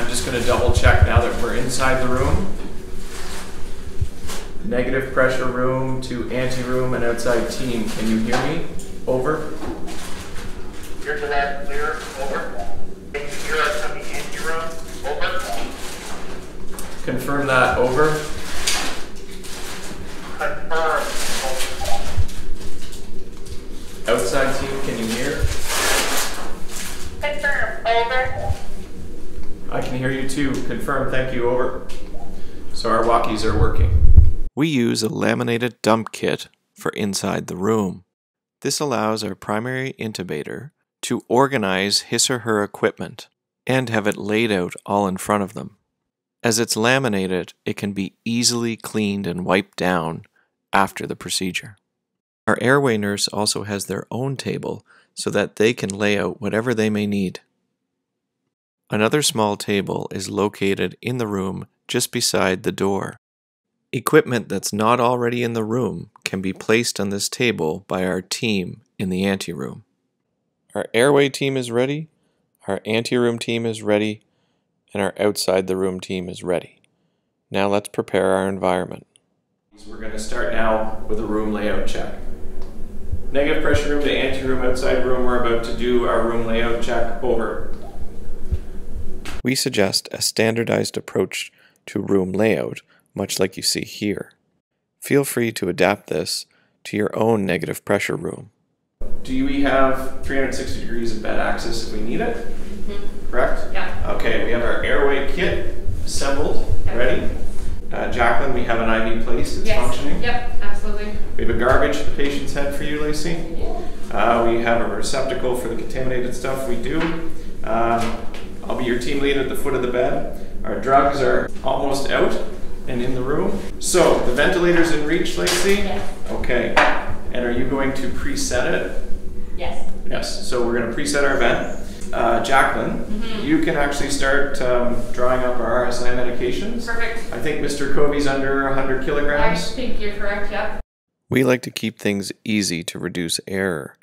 I'm just going to double check now that we're inside the room. Negative pressure room to anteroom and outside team. Can you hear me? Over. Hear to that clear, over. Can you hear us from the anteroom, over. Confirm that. Over. Confirm, over. Outside team, can you hear? Confirm, over. I can hear you too. Confirm. Thank you. Over. So our walkies are working. We use a laminated dump kit for inside the room. This allows our primary intubator to organize his or her equipment and have it laid out all in front of them. As it's laminated, it can be easily cleaned and wiped down after the procedure. Our airway nurse also has their own table so that they can lay out whatever they may need. Another small table is located in the room just beside the door. Equipment that's not already in the room can be placed on this table by our team in the anteroom. Our airway team is ready, our anteroom team is ready, and our outside the room team is ready. Now let's prepare our environment. We're going to start now with a room layout check. Negative pressure room to anteroom, outside room. We're about to do our room layout check. Over. We suggest a standardized approach to room layout, much like you see here. Feel free to adapt this to your own negative pressure room. Do we have 360 degrees of bed access if we need it? Correct? Yeah. Okay, we have our airway kit assembled, Yeah. ready. Uh, Jacqueline, we have an IV placed, it's Yes. functioning. Yep, absolutely. We have a garbage at the patient's head for you, Lacey. Uh, we have a receptacle for the contaminated stuff we do. Um, I'll be your team lead at the foot of the bed. Our drugs are almost out and in the room. So the ventilator's in reach, Lacey? Yes. Okay. And are you going to preset it? Yes. Yes. So we're going to preset our vent. Uh, Jacqueline, you can actually start um, drawing up our RSI medications. Perfect. I think Mr. Covey's under 100 kilograms. I think you're correct, yep. We like to keep things easy to reduce error.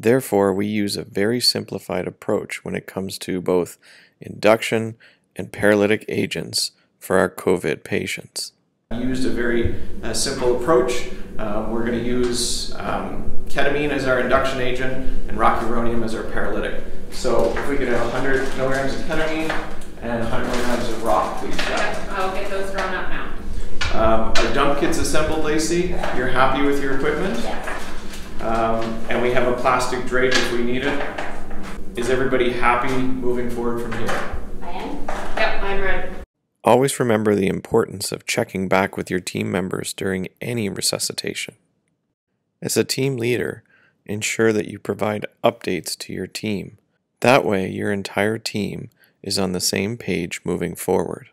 Therefore, we use a very simplified approach when it comes to both induction and paralytic agents for our COVID patients. used a very uh, simple approach. Uh, we're going to use um, ketamine as our induction agent and rocuronium as our paralytic. So if we could have 100 milligrams of ketamine and 100 milligrams of rock, please. Yep, I'll get those drawn up now. Um, our dump kit's assembled, Lacey. You're happy with your equipment? Yes. Um, and we have a plastic drape if we need it. Is everybody happy moving forward from here? I am? Yep, I'm ready. Always remember the importance of checking back with your team members during any resuscitation. As a team leader, ensure that you provide updates to your team. That way, your entire team is on the same page moving forward.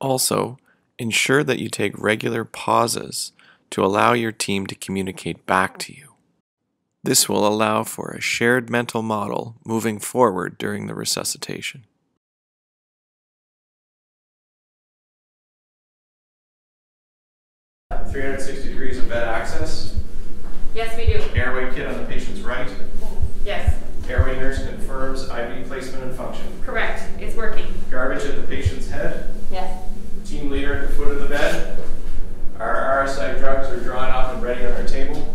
Also, ensure that you take regular pauses to allow your team to communicate back to you. This will allow for a shared mental model moving forward during the resuscitation. Uh, 360 degrees of bed access. Yes, we do. Airway kit on the patient's right. Yes, Airway nurse confirms IV placement and function. correct. It's working. Garbage at the patient's head. Yes. Team leader at the foot of the bed. Our RSI drugs are drawn up and ready on our table.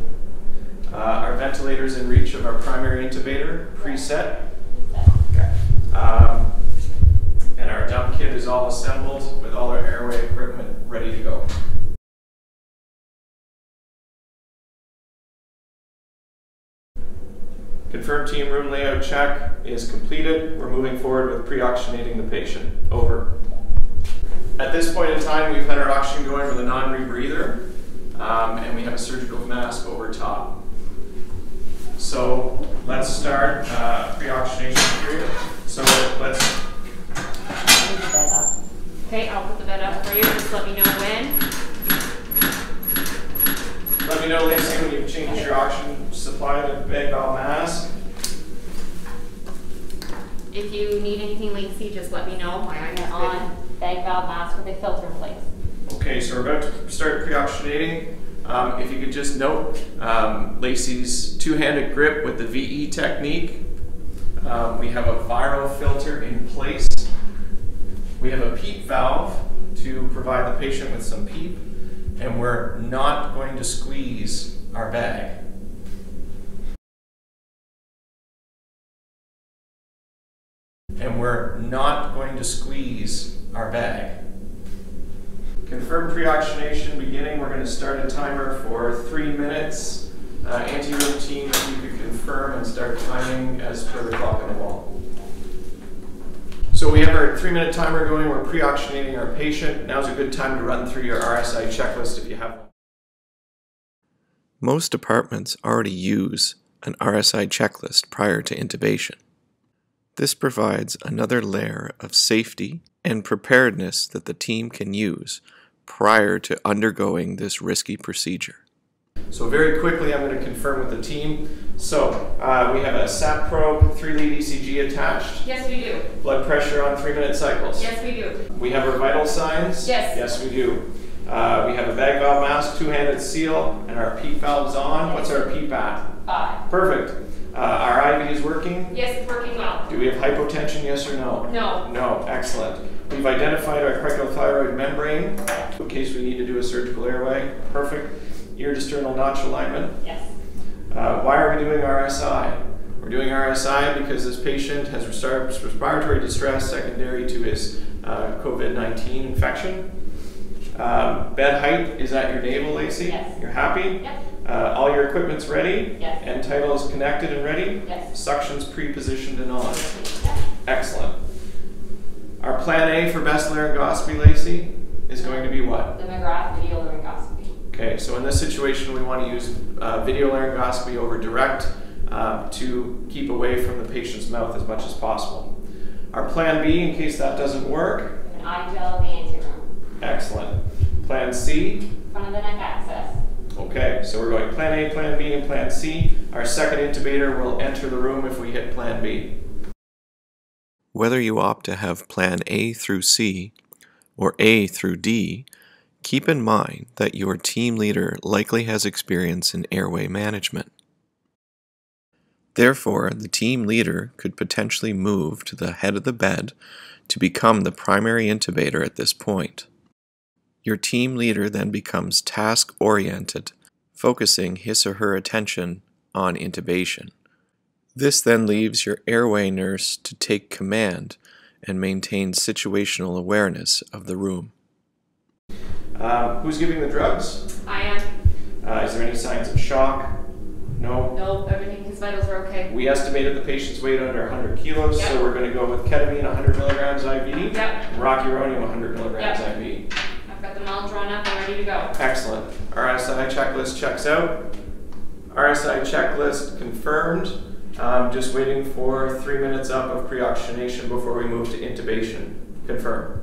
Uh, our ventilator's in reach of our primary intubator, preset. Okay. Um, and our dump kit is all assembled with all our airway equipment ready to go. Confirmed team room layout check is completed. We're moving forward with pre-oxygenating the patient. Over. At this point in time, we've had our oxygen going with a non-rebreather, um, and we have a surgical mask over top. So let's start uh, pre-oxygenation period. So let's Okay, I'll put the bed up for you. Just let me know when. let me know, Lacey, when you've changed your oxygen supply to bag valve mask. If you need anything, Lacey, just let me know. I'm on. bag valve mask with a filter in place. Okay, so we're about to start pre-oxygenating. Um, if you could just note um, Lacey's two-handed grip with the VE technique. Um, we have a viral filter in place We have a PEEP valve to provide the patient with some PEEP, and we're not going to squeeze our bag. Going to squeeze our bag. Confirm pre-oxygenation beginning. We're going to start a timer for three minutes. Uh, anteroom team, if you could confirm and start timing as per the clock on the wall. So we have our three-minute timer going. We're pre-oxygenating our patient. Now's a good time to run through your RSI checklist if you have one. Most departments already use an RSI checklist prior to intubation. This provides another layer of safety and preparedness that the team can use prior to undergoing this risky procedure. So very quickly, I'm going to confirm with the team. So uh, we have a sat probe, three-lead ECG attached. Yes, we do. Blood pressure on three-minute cycles. Yes, we do. We have our vital signs. Yes. Yes, we do. Uh, we have a bag valve mask, two-handed seal, and our PEEP valve's on. What's our PEEP at? Five. Perfect. Uh, our IV is working. Yes, it's working well. Do we have hypotension? Yes or no? No. No. Excellent. We've identified our cricothyroid membrane in case we need to do a surgical airway. Perfect. Ear-distal notch alignment. Yes. Uh, why are we doing RSI? We're doing RSI because this patient has respiratory distress secondary to his uh, COVID 19 infection. Um, bed height is at your navel, Lacey. Yes. You're happy? Yep. Uh, all your equipment's ready? Yes. End tidal is connected and ready? Yes. Suction's pre-positioned and on. Yep. Excellent. Our plan A for best laryngoscopy, Lacey, is going to be what? The McGrath video laryngoscopy. Okay, so in this situation, we want to use uh, video laryngoscopy over direct uh, to keep away from the patient's mouth as much as possible. Our plan B, in case that doesn't work, An i-gel in the anteroom. excellent. Plan C, Front of the neck. Okay, so we're going plan A, plan B, and plan C. Our second intubator will enter the room if we hit plan B. Whether you opt to have plan A through C or A through D, keep in mind that your team leader likely has experience in airway management. Therefore, the team leader could potentially move to the head of the bed to become the primary intubator at this point. Your team leader then becomes task oriented, focusing his or her attention on intubation. This then leaves your airway nurse to take command and maintain situational awareness of the room. Um, who's giving the drugs? I am. Uh, is there any signs of shock? No. No, everything, his vitals are okay. We estimated the patient's weight under 100 kilos, so we're going to go with ketamine 100 milligrams IV, Yep. rocuronium 100 milligrams Yep. IV. I've them all drawn up and ready to go. Excellent. RSI checklist checks out. RSI checklist confirmed. Um, just waiting for three minutes up of pre-oxygenation before we move to intubation. Confirm.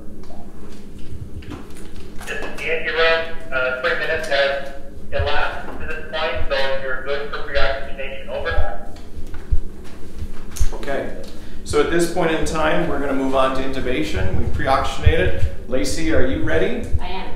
This is the anteroom. Uh, three minutes has elapsed to this point, so you're good for pre-oxygenation. Over. Okay. So at this point in time, we're going to move on to intubation. We pre-oxygenated. Lacey, are you ready?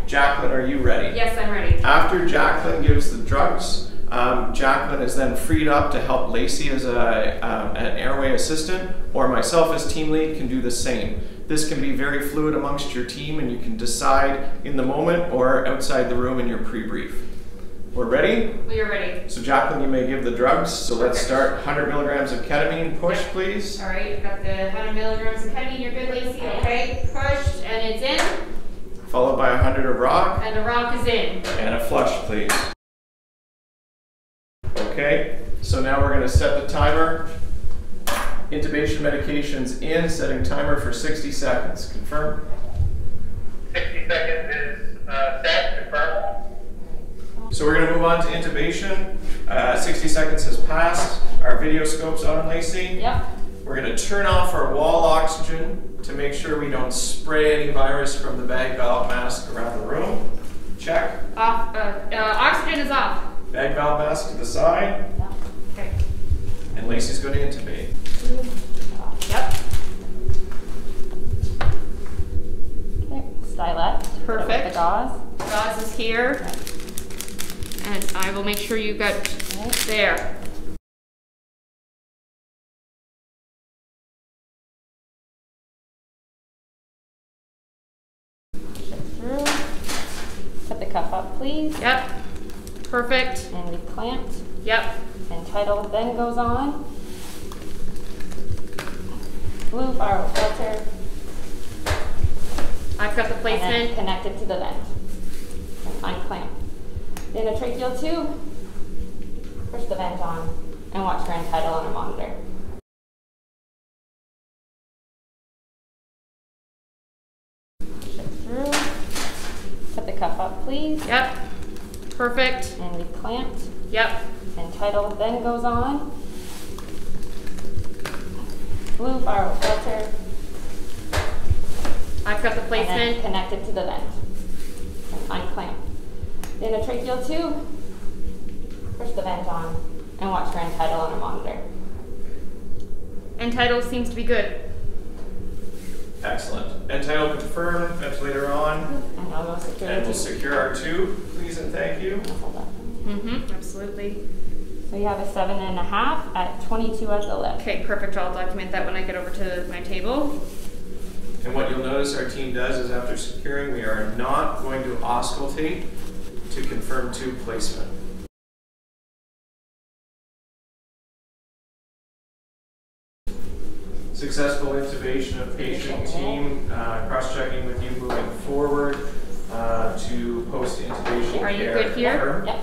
I. Jacqueline, are you ready? Yes, I'm ready. After Jacqueline gives the drugs, um, Jacqueline is then freed up to help Lacey as a, um, an airway assistant, or myself as team lead can do the same. This can be very fluid amongst your team, and you can decide in the moment or outside the room in your pre-brief. We're ready? We are ready. So Jacqueline, you may give the drugs. So let's start 100 milligrams of ketamine. Push, please. All right, you've got the 100 milligrams of ketamine. You're good, Lacey. Okay, pushed and it's in, Followed by 100 of rock. and the rock is in. And a flush, please. Okay, so now we're going to set the timer. Intubation medications in, setting timer for 60 seconds. Confirm. 60 seconds is uh, set. Confirm. So we're going to move on to intubation. Uh, 60 seconds has passed. Our video scope's on, Lacey. Yep. We're going to turn off our wall oxygen to make sure we don't spray any virus from the bag valve mask around the room. Check. Off. Uh, uh, oxygen is off. Bag valve mask to the side. Yep. Okay. And Lacey's going to intubate. Yep. Okay. Stylet. Perfect. The gauze. Gauze is here, and I will make sure you got there. Yep. Perfect. and we clamped. Yep. End tidal then goes on. Blue fire filter. I've got the And then placement. connected to the vent. And unclamp. In a tracheal tube, push the vent on and watch for end tidal on a monitor. Push it through. Put the cuff up, please. Yep. Perfect. And we clamped. Yep. End tidal then goes on. Blue fire filter. I've got the And then placement. connected to the vent. And unclamp. Endotracheal tube, push the vent on and watch for end tidal on a monitor. End tidal seems to be good. Excellent. End tidal confirmed, ventilator on, And I'll and we'll secure our tube, please and thank you. Mm-hmm. Absolutely. So you have a seven and a half at 22 at the lip. Okay, perfect. I'll document that when I get over to my table. And what you'll notice our team does is after securing, we are not going to auscultate to confirm tube placement. Successful intubation of patient team, uh, cross-checking with you moving forward uh, to post-intubation Are you care. good here? Yep.